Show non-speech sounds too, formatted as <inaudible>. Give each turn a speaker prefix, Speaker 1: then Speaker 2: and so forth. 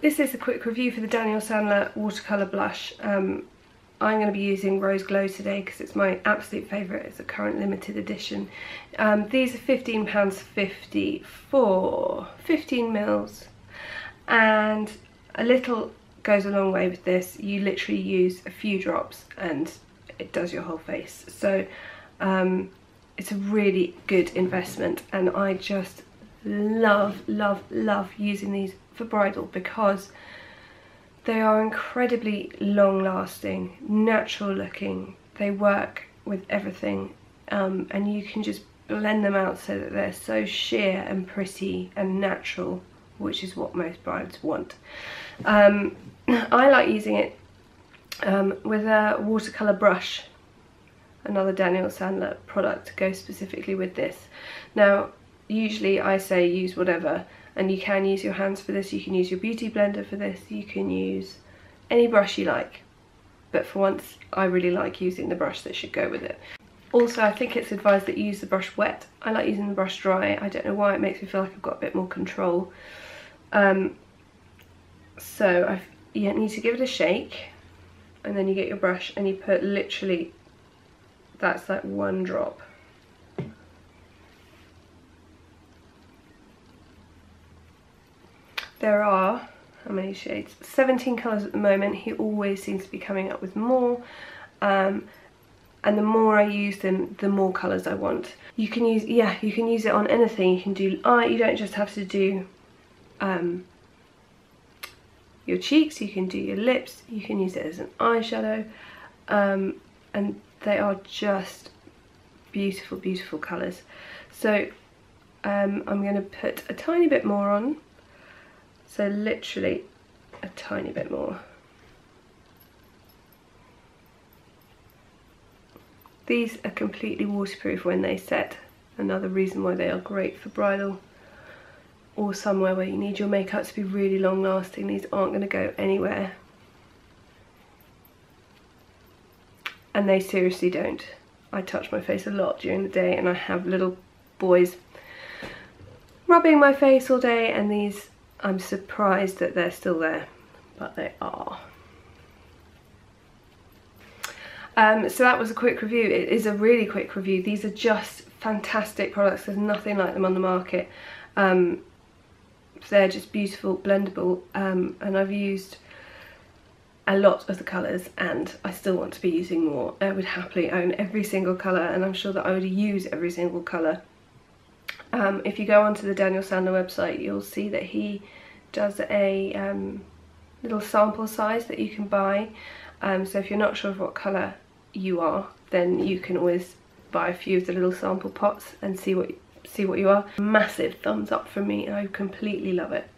Speaker 1: this is a quick review for the Daniel Sandler watercolour blush. Um, I'm going to be using Rose Glow today because it's my absolute favourite. It's a current limited edition. Um, these are £15.50 for 15 mils and a little goes a long way with this. You literally use a few drops and it does your whole face. So um, it's a really good investment and I just love, love, love using these for bridal because they are incredibly long lasting, natural looking. They work with everything um, and you can just blend them out so that they're so sheer and pretty and natural, which is what most brides want. Um, <clears throat> I like using it um, with a watercolour brush, another Daniel Sandler product to go specifically with this. Now, usually I say use whatever, and you can use your hands for this, you can use your beauty blender for this, you can use any brush you like. But for once, I really like using the brush that should go with it. Also, I think it's advised that you use the brush wet. I like using the brush dry. I don't know why, it makes me feel like I've got a bit more control. Um, so you need to give it a shake and then you get your brush and you put literally, that's like one drop. There are, how many shades? 17 colours at the moment. He always seems to be coming up with more. Um, and the more I use them, the more colours I want. You can use, yeah, you can use it on anything. You can do eye, you don't just have to do um, your cheeks, you can do your lips, you can use it as an eyeshadow, um, and they are just beautiful, beautiful colours. So um, I'm going to put a tiny bit more on, so literally a tiny bit more. These are completely waterproof when they set, another reason why they are great for bridal or somewhere where you need your makeup to be really long lasting. These aren't going to go anywhere. And they seriously don't. I touch my face a lot during the day and I have little boys rubbing my face all day and these, I'm surprised that they're still there, but they are. Um, so that was a quick review. It is a really quick review. These are just fantastic products. There's nothing like them on the market. Um, they're just beautiful, blendable, um, and I've used a lot of the colours and I still want to be using more. I would happily own every single colour and I'm sure that I would use every single colour. Um, if you go onto the Daniel Sandler website you'll see that he does a um, little sample size that you can buy. Um, so if you're not sure of what colour you are then you can always buy a few of the little sample pots and see what see what you are. Massive thumbs up from me, I completely love it.